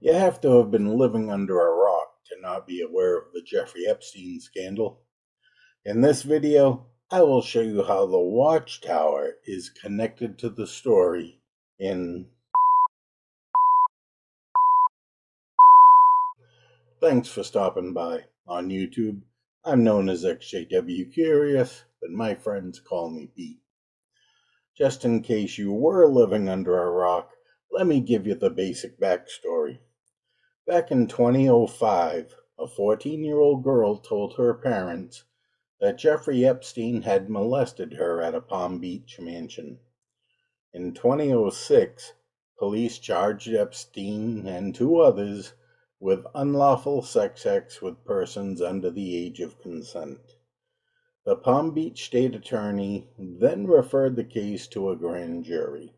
You have to have been living under a rock to not be aware of the Jeffrey Epstein scandal. In this video, I will show you how the Watchtower is connected to the story in Thanks for stopping by on YouTube. I'm known as XJW Curious, but my friends call me Pete. Just in case you were living under a rock, let me give you the basic backstory. Back in 2005, a 14 year old girl told her parents that Jeffrey Epstein had molested her at a Palm Beach mansion. In 2006, police charged Epstein and two others with unlawful sex acts with persons under the age of consent. The Palm Beach state attorney then referred the case to a grand jury.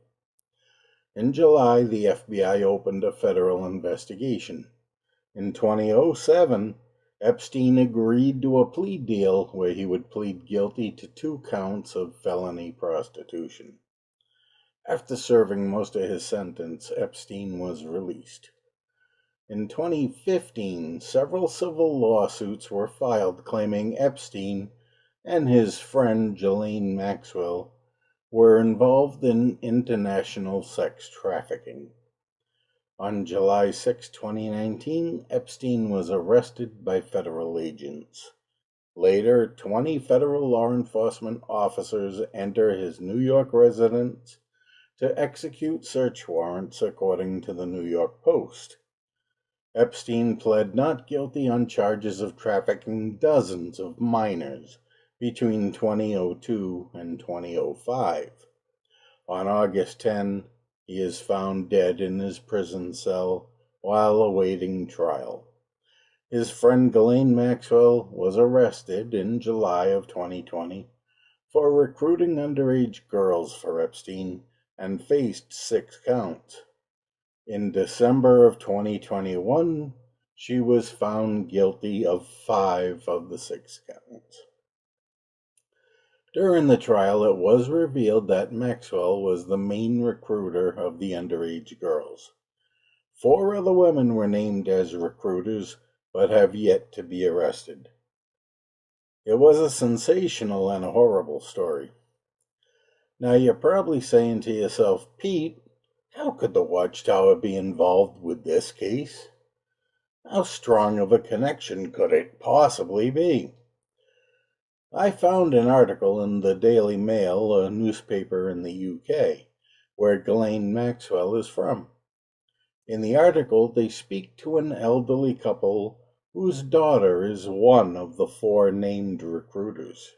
In July, the FBI opened a federal investigation. In 2007, Epstein agreed to a plea deal where he would plead guilty to two counts of felony prostitution. After serving most of his sentence, Epstein was released. In 2015, several civil lawsuits were filed claiming Epstein and his friend Ghislaine Maxwell were involved in international sex trafficking. On July 6, 2019, Epstein was arrested by federal agents. Later, 20 federal law enforcement officers enter his New York residence to execute search warrants, according to the New York Post. Epstein pled not guilty on charges of trafficking dozens of minors between 2002 and 2005. On August 10, he is found dead in his prison cell while awaiting trial. His friend Ghislaine Maxwell was arrested in July of 2020 for recruiting underage girls for Epstein and faced six counts. In December of 2021, she was found guilty of five of the six counts. During the trial, it was revealed that Maxwell was the main recruiter of the underage girls. Four other women were named as recruiters, but have yet to be arrested. It was a sensational and a horrible story. Now, you're probably saying to yourself, Pete, how could the Watchtower be involved with this case? How strong of a connection could it possibly be? I found an article in the Daily Mail, a newspaper in the UK, where Ghislaine Maxwell is from. In the article, they speak to an elderly couple whose daughter is one of the four named recruiters.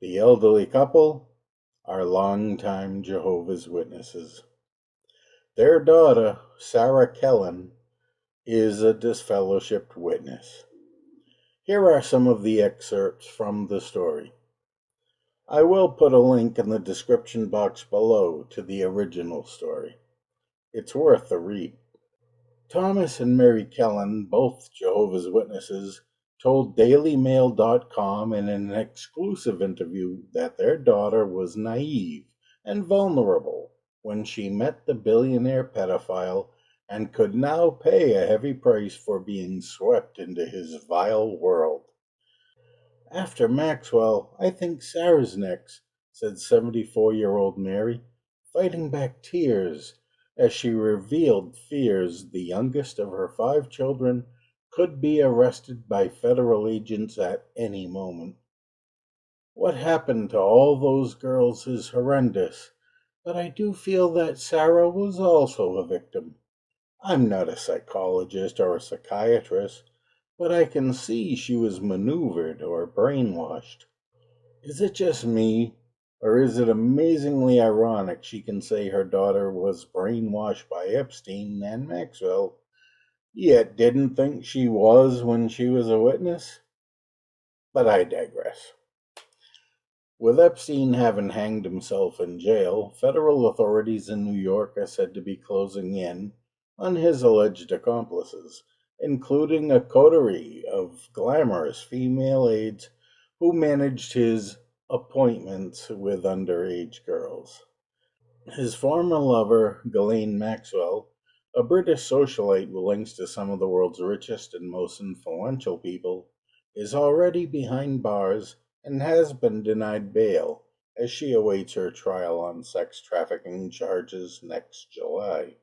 The elderly couple are longtime Jehovah's Witnesses. Their daughter, Sarah Kellen, is a disfellowshipped witness. Here are some of the excerpts from the story. I will put a link in the description box below to the original story. It's worth a read. Thomas and Mary Kellen, both Jehovah's Witnesses, told DailyMail.com in an exclusive interview that their daughter was naive and vulnerable when she met the billionaire pedophile and could now pay a heavy price for being swept into his vile world. After Maxwell, I think Sarah's next, said 74 year old Mary, fighting back tears as she revealed fears the youngest of her five children could be arrested by federal agents at any moment. What happened to all those girls is horrendous but I do feel that Sarah was also a victim. I'm not a psychologist or a psychiatrist, but I can see she was maneuvered or brainwashed. Is it just me, or is it amazingly ironic she can say her daughter was brainwashed by Epstein and Maxwell, yet didn't think she was when she was a witness? But I digress. With Epstein having hanged himself in jail, federal authorities in New York are said to be closing in on his alleged accomplices, including a coterie of glamorous female aides who managed his appointments with underage girls. His former lover, Ghislaine Maxwell, a British socialite with links to some of the world's richest and most influential people, is already behind bars and has been denied bail as she awaits her trial on sex trafficking charges next July.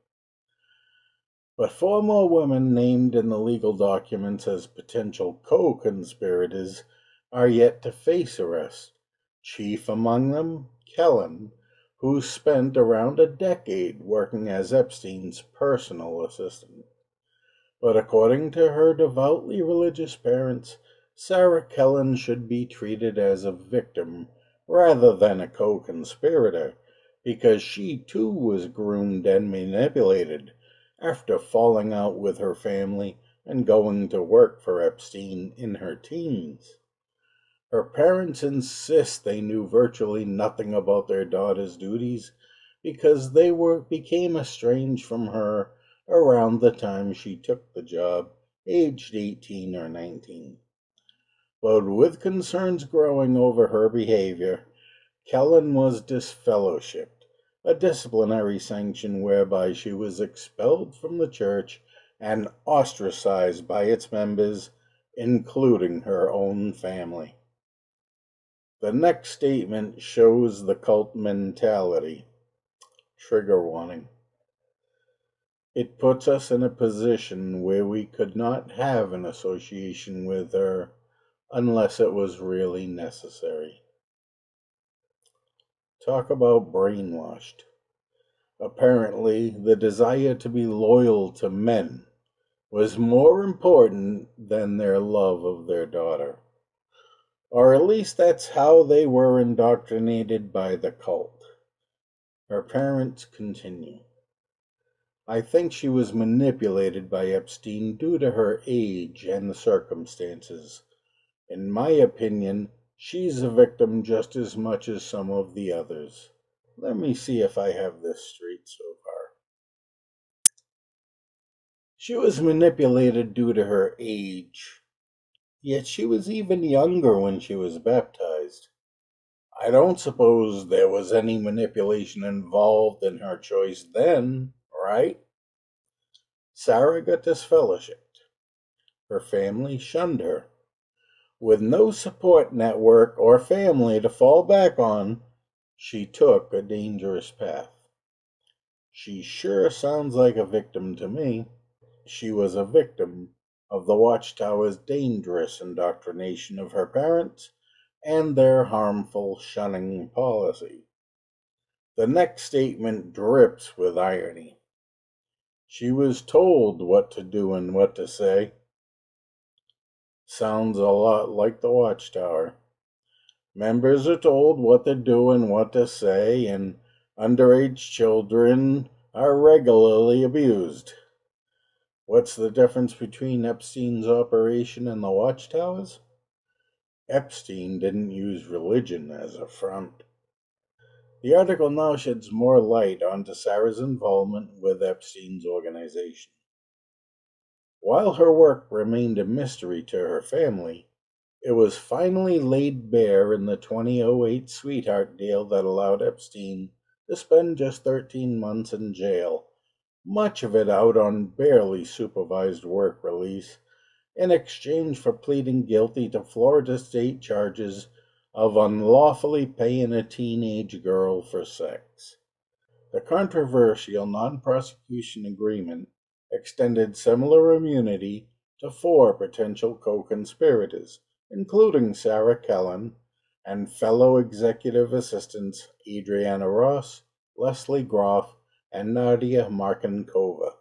But four more women named in the legal documents as potential co conspirators are yet to face arrest. Chief among them, Kellen, who spent around a decade working as Epstein's personal assistant. But according to her devoutly religious parents, Sarah Kellen should be treated as a victim rather than a co conspirator because she too was groomed and manipulated after falling out with her family and going to work for Epstein in her teens. Her parents insist they knew virtually nothing about their daughter's duties because they were became estranged from her around the time she took the job, aged 18 or 19. But with concerns growing over her behavior, Kellen was disfellowshipped a disciplinary sanction whereby she was expelled from the church and ostracized by its members, including her own family. The next statement shows the cult mentality. Trigger warning. It puts us in a position where we could not have an association with her unless it was really necessary. Talk about brainwashed. Apparently, the desire to be loyal to men was more important than their love of their daughter. Or at least that's how they were indoctrinated by the cult. Her parents continue. I think she was manipulated by Epstein due to her age and the circumstances. In my opinion, She's a victim just as much as some of the others. Let me see if I have this straight so far. She was manipulated due to her age, yet she was even younger when she was baptized. I don't suppose there was any manipulation involved in her choice then, right? Sarah got disfellowshipped. Her family shunned her. With no support network or family to fall back on, she took a dangerous path. She sure sounds like a victim to me. She was a victim of the Watchtower's dangerous indoctrination of her parents and their harmful shunning policy. The next statement drips with irony. She was told what to do and what to say sounds a lot like the Watchtower. Members are told what to do and what to say, and underage children are regularly abused. What's the difference between Epstein's operation and the Watchtowers? Epstein didn't use religion as a front. The article now sheds more light onto Sarah's involvement with Epstein's organization. While her work remained a mystery to her family, it was finally laid bare in the 2008 sweetheart deal that allowed Epstein to spend just 13 months in jail, much of it out on barely supervised work release, in exchange for pleading guilty to Florida state charges of unlawfully paying a teenage girl for sex. The controversial non prosecution agreement extended similar immunity to four potential co-conspirators, including Sarah Kellen and fellow executive assistants Adriana Ross, Leslie Groff, and Nadia Marcinkova.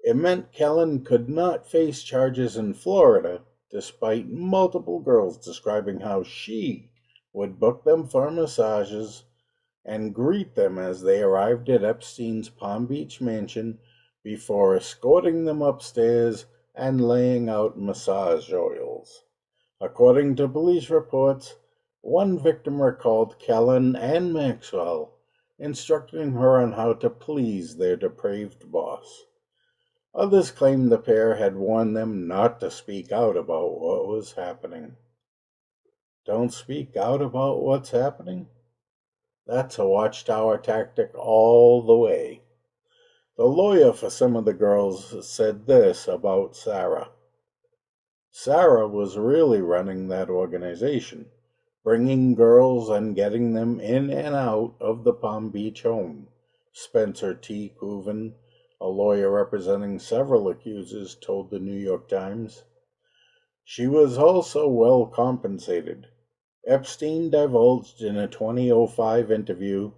It meant Kellen could not face charges in Florida, despite multiple girls describing how she would book them for massages and greet them as they arrived at Epstein's Palm Beach mansion before escorting them upstairs and laying out massage oils. According to police reports, one victim recalled Kellen and Maxwell instructing her on how to please their depraved boss. Others claimed the pair had warned them not to speak out about what was happening. Don't speak out about what's happening? That's a watchtower tactic all the way. The lawyer for some of the girls said this about Sarah. Sarah was really running that organization, bringing girls and getting them in and out of the Palm Beach home. Spencer T. Kuvin, a lawyer representing several accusers, told the New York Times. She was also well compensated. Epstein divulged in a 2005 interview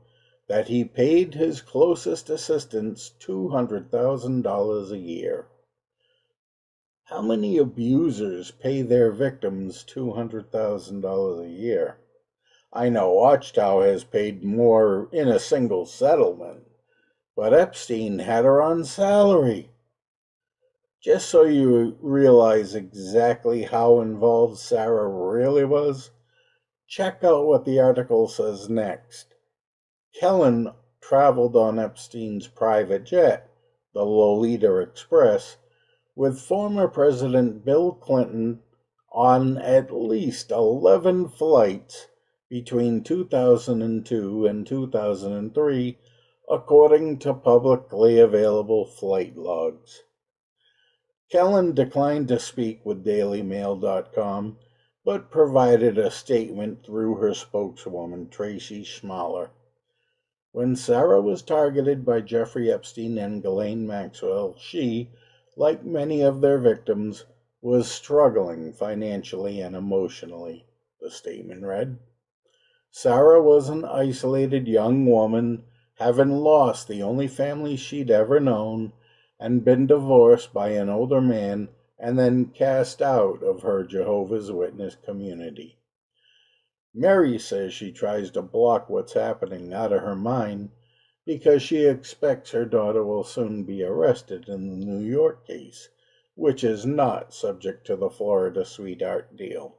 that he paid his closest assistants $200,000 a year. How many abusers pay their victims $200,000 a year? I know Watchtower has paid more in a single settlement, but Epstein had her on salary. Just so you realize exactly how involved Sarah really was, check out what the article says next. Kellen traveled on Epstein's private jet, the Lolita Express, with former President Bill Clinton on at least 11 flights between 2002 and 2003, according to publicly available flight logs. Kellen declined to speak with DailyMail.com, but provided a statement through her spokeswoman, Tracy Schmaler. When Sarah was targeted by Jeffrey Epstein and Ghislaine Maxwell, she, like many of their victims, was struggling financially and emotionally, the statement read. Sarah was an isolated young woman, having lost the only family she'd ever known and been divorced by an older man and then cast out of her Jehovah's Witness community. Mary says she tries to block what's happening out of her mind because she expects her daughter will soon be arrested in the New York case, which is not subject to the Florida sweetheart deal.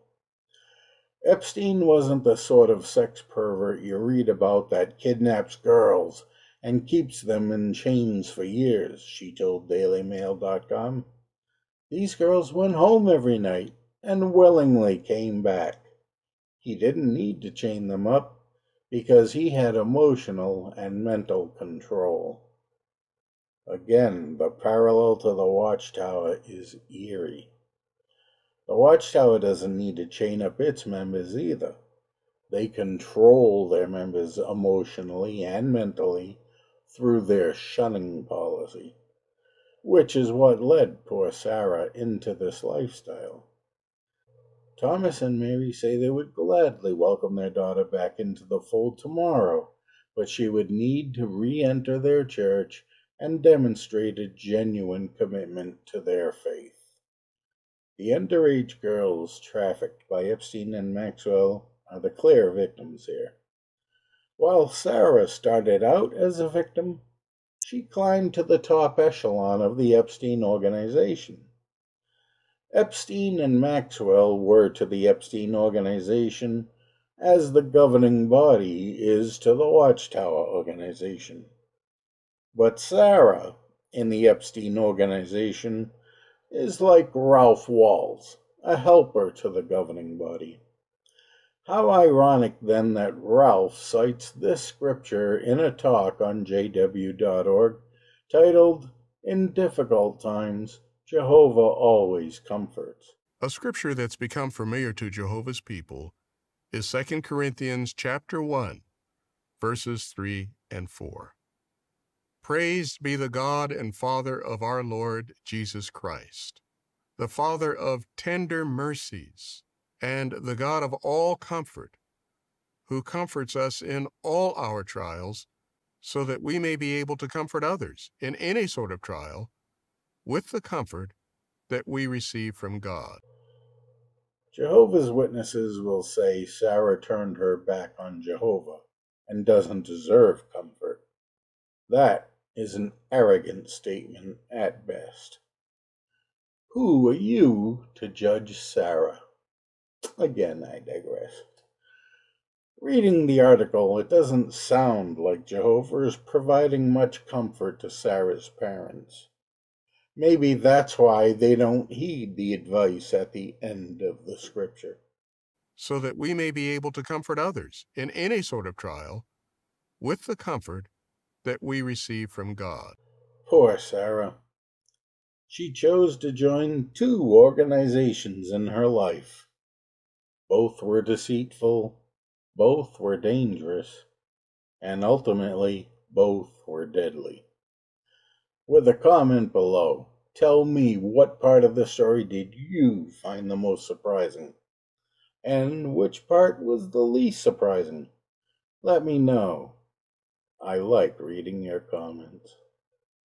Epstein wasn't the sort of sex pervert you read about that kidnaps girls and keeps them in chains for years, she told DailyMail.com. These girls went home every night and willingly came back. He didn't need to chain them up because he had emotional and mental control. Again, the parallel to the Watchtower is eerie. The Watchtower doesn't need to chain up its members either. They control their members emotionally and mentally through their shunning policy, which is what led poor Sarah into this lifestyle. Thomas and Mary say they would gladly welcome their daughter back into the fold tomorrow, but she would need to re enter their church and demonstrate a genuine commitment to their faith. The underage girls trafficked by Epstein and Maxwell are the clear victims here. While Sarah started out as a victim, she climbed to the top echelon of the Epstein organization. Epstein and Maxwell were to the Epstein organization as the governing body is to the Watchtower organization. But Sarah, in the Epstein organization, is like Ralph Walls, a helper to the governing body. How ironic then that Ralph cites this scripture in a talk on jw.org titled, In Difficult Times, Jehovah always comforts. A scripture that's become familiar to Jehovah's people is 2 Corinthians chapter 1, verses 3 and 4. Praised be the God and Father of our Lord Jesus Christ, the Father of tender mercies and the God of all comfort, who comforts us in all our trials, so that we may be able to comfort others in any sort of trial with the comfort that we receive from God. Jehovah's Witnesses will say Sarah turned her back on Jehovah and doesn't deserve comfort. That is an arrogant statement at best. Who are you to judge Sarah? Again, I digress. Reading the article, it doesn't sound like Jehovah is providing much comfort to Sarah's parents. Maybe that's why they don't heed the advice at the end of the scripture. So that we may be able to comfort others in any sort of trial with the comfort that we receive from God. poor Sarah. She chose to join two organizations in her life. Both were deceitful, both were dangerous, and ultimately both were deadly. With a comment below, tell me what part of the story did you find the most surprising? And which part was the least surprising? Let me know. I like reading your comments.